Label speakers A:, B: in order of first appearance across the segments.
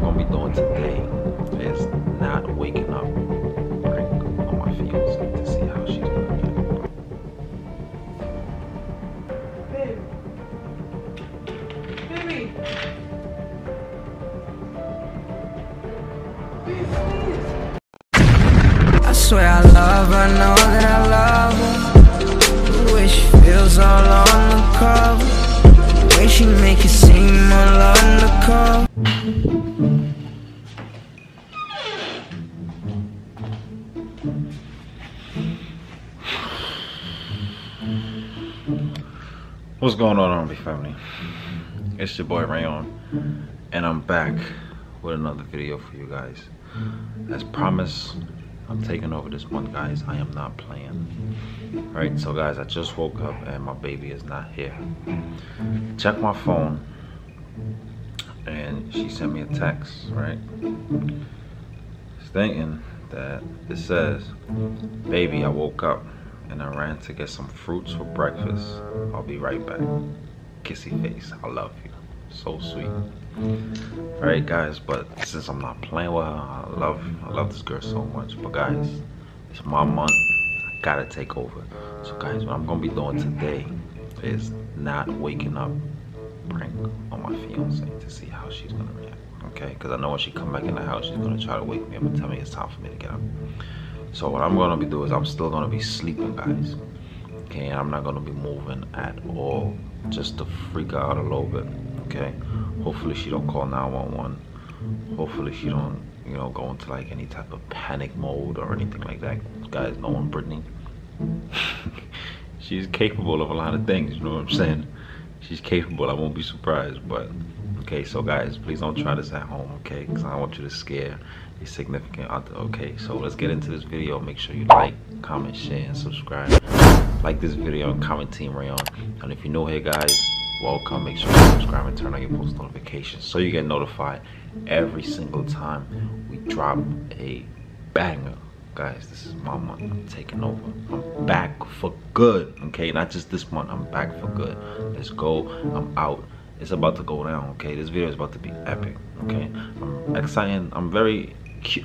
A: I'm gonna be doing today is not waking up prank on my fiance to see how she's gonna react.
B: Babe. Baby. Babe.
C: I swear I love her, know that I love her. The way she feels all on the cover. The way she make it seem all undercover.
A: What's going on, R&B family? It's your boy Rayon, and I'm back with another video for you guys. As promised, I'm taking over this month, guys. I am not playing. Alright, so guys, I just woke up and my baby is not here. Check my phone, and she sent me a text, right? Stating that it says, Baby, I woke up and I ran to get some fruits for breakfast. I'll be right back. Kissy face. I love you. So sweet. Alright guys, but since I'm not playing with her, I love I love this girl so much. But guys, it's my month. I gotta take over. So guys, what I'm gonna be doing today is not waking up prank on my fiance to see how she's gonna react. Okay? Because I know when she come back in the house, she's gonna try to wake me up and tell me it's time for me to get up. So what I'm gonna be doing is I'm still gonna be sleeping, guys. Okay, I'm not gonna be moving at all, just to freak out a little bit. Okay. Hopefully she don't call 911. Hopefully she don't, you know, go into like any type of panic mode or anything like that. Guys, knowing Britney, she's capable of a lot of things. You know what I'm saying? She's capable. I won't be surprised. But okay, so guys, please don't try this at home. Okay, because I don't want you to scare a significant other. Okay, so let's get into this video. Make sure you like, comment, share, and subscribe. Like this video and comment Team Rayon. And if you're new here, guys, welcome. Make sure you subscribe and turn on your post notifications so you get notified every single time we drop a banger. Guys, this is my month. I'm taking over. I'm back for good. Okay, not just this month. I'm back for good. Let's go. I'm out. It's about to go down. Okay, this video is about to be epic. Okay, I'm excited. I'm very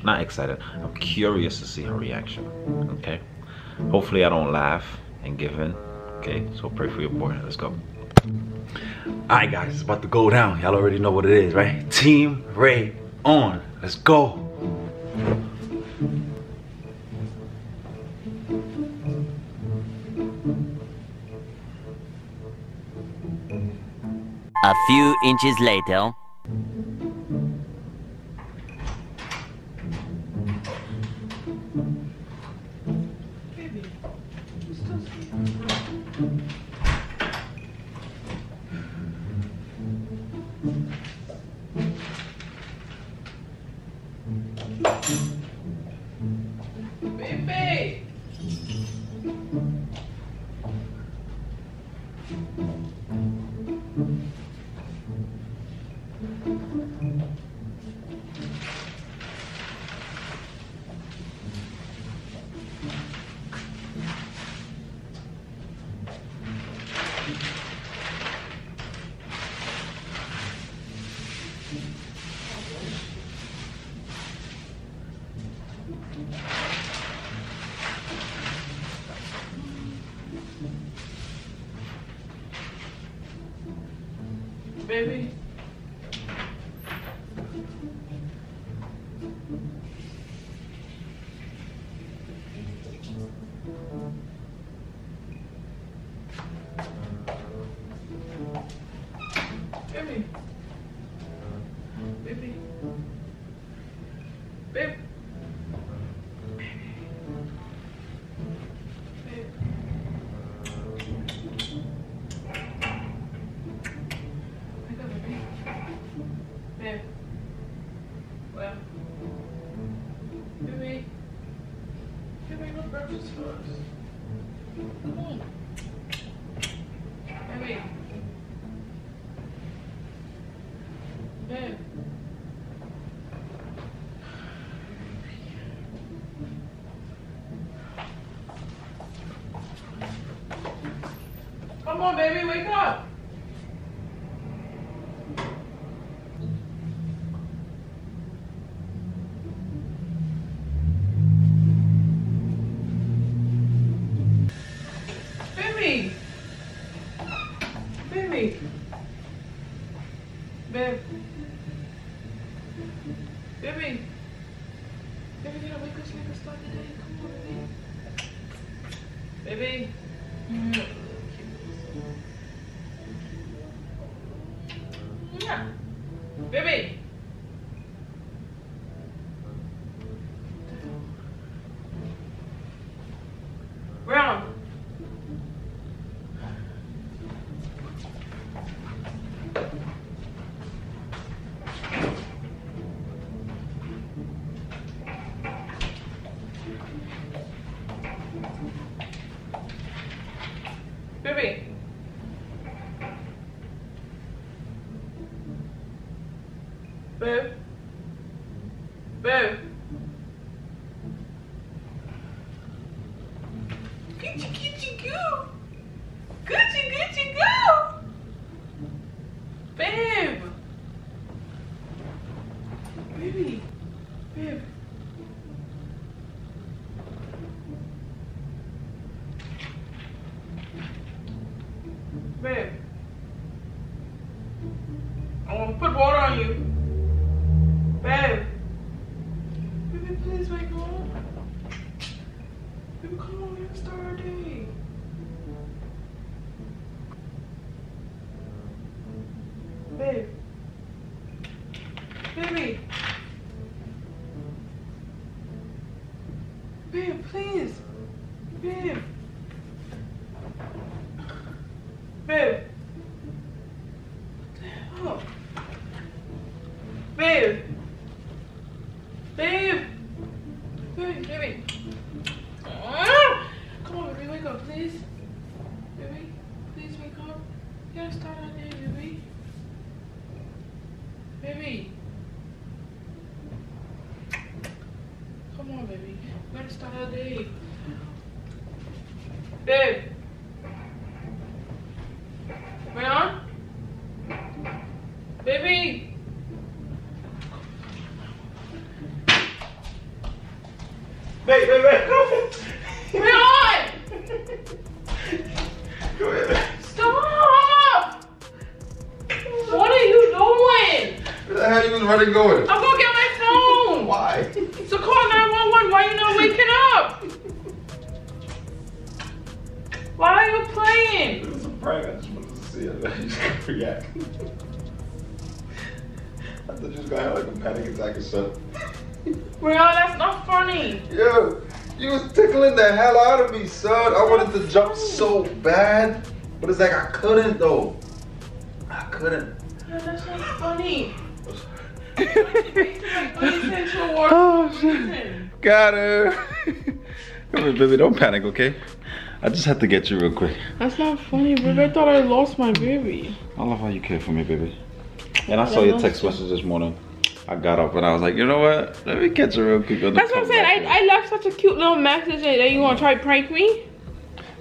A: not excited. I'm curious to see her reaction. Okay, hopefully I don't laugh and give in. Okay, so pray for your boy. Let's go. Alright guys, it's about to go down. Y'all already know what it is, right? Team Ray on. Let's go.
D: Few inches later.
B: on, baby, wake up. Baby. Baby. Baby. Baby, wake up so can start the day. Come on, baby. Baby. Mm -hmm. Babe. I want to put water on you. Babe. Baby, please wake up. Baby, come on, to start our day. Babe. Baby. Babe, please. Babe. Babe. Oh. Babe. Babe. Baby. Ah! Come on, baby, wake up, please. Baby, please wake up. You gotta start day, baby. Baby. Come on, baby. We gotta start our day. Babe. Wait on. Baby. Wait on.
A: Come here, babe.
B: Stop. What are you doing?
A: Where the hell you was running going?
B: I'm gonna get my phone.
A: Why?
B: So call 911. Why you not waking up? Why are you playing?
A: It was a prank. I just wanted to see it. I just couldn't react. I thought you was gonna have like a panic attack or something.
B: Bro, that's not funny.
A: Yo, you was tickling the hell out of me, son. I wanted to jump so bad, but it's like I couldn't though. I couldn't.
B: No, that's not funny.
A: Oh, oh, shit. Got her. Come here, baby. Don't panic, okay? I just had to get you real quick.
B: That's not funny, baby. I thought I lost my baby.
A: I love how you care for me, baby. And I saw your text message this morning. I got up and I was like, you know what? Let me catch a real quick.
B: That's what I'm saying. I, I left such a cute little message that you want to try to prank me.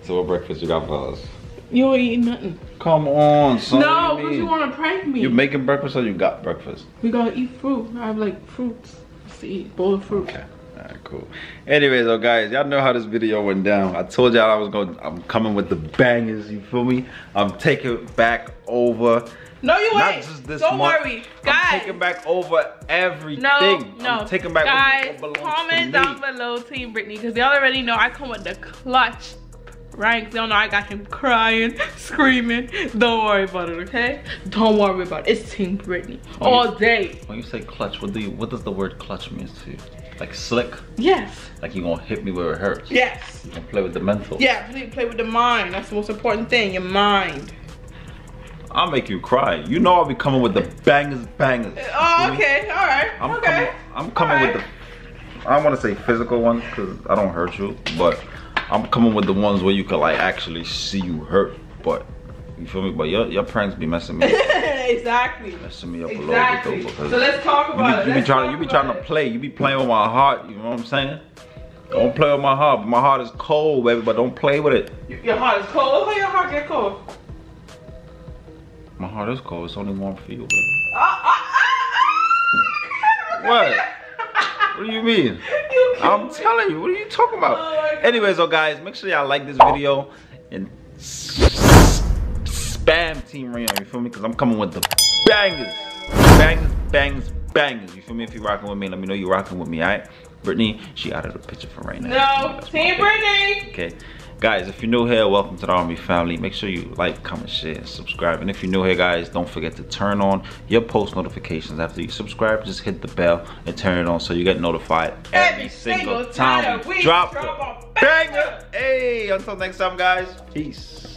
A: So what breakfast you got for us?
B: You ain't eating nothing.
A: Come on, son.
B: no, because
A: you,
B: you want to prank me.
A: You making breakfast or you got breakfast?
B: we gotta eat fruit. I have like fruits to eat. Bowl of fruit.
A: Okay. Alright, cool. Anyways, though, guys, y'all know how this video went down. I told y'all I was going. I'm coming with the bangers. You feel me? I'm taking back over.
B: No, you
A: Not
B: ain't.
A: just this
B: Don't
A: month.
B: worry,
A: I'm
B: guys.
A: taking back over everything.
B: No, no.
A: I'm taking back
B: Guys, comment down below Team Britney because y'all already know I come with the clutch ranks. Y'all know I got him crying, screaming. Don't worry about it, okay? Don't worry about it. It's Team Britney all day.
A: When you say clutch, what do you? What does the word clutch mean to you? Like slick?
B: Yes,
A: Like you gonna hit me where it hurts?
B: yes.
A: You gonna play with the mental?
B: Yeah, play, play with the mind. That's the most important thing, your mind.
A: I'll make you cry. You know I'll be coming with the bangers, bangers.
B: Uh, oh, okay, all right,
A: I'm
B: okay.
A: coming. I'm coming with the. I don't want to say physical ones because I don't hurt you, but I'm coming with the ones where you can like actually see you hurt. But you feel me? But your your pranks be messing me, up.
B: exactly.
A: messing me up
B: Exactly.
A: a little bit though.
B: So let's talk
A: you
B: about
A: be,
B: it.
A: you be trying you be trying to play. You be playing with my heart. You know what I'm saying? Don't play with my heart. My heart is cold, baby, but don't play with it.
B: Your heart is cold. Look how your heart get cold.
A: My heart is cold. It's only warm for you, baby. What? What do you mean?
B: You
A: I'm telling you, what are you talking about?
B: Oh my
A: Anyways, so guys, make sure y'all like this video and spam Team Rayon, you feel me? Because I'm coming with the bangers. Bangers, bangers, bangers. You feel me? If you're rocking with me, let me know you're rocking with me, alright? Britney, she out of the picture for right now.
B: No, Team. Britney.
A: Okay. Guys, if you're new here, welcome to the R&B family. Make sure you like, comment, share, and subscribe. And if you're new here, guys, don't forget to turn on your post notifications after you subscribe. Just hit the bell and turn it on so you get notified every, single time we drop a banger. Hey, until next time, guys. Peace.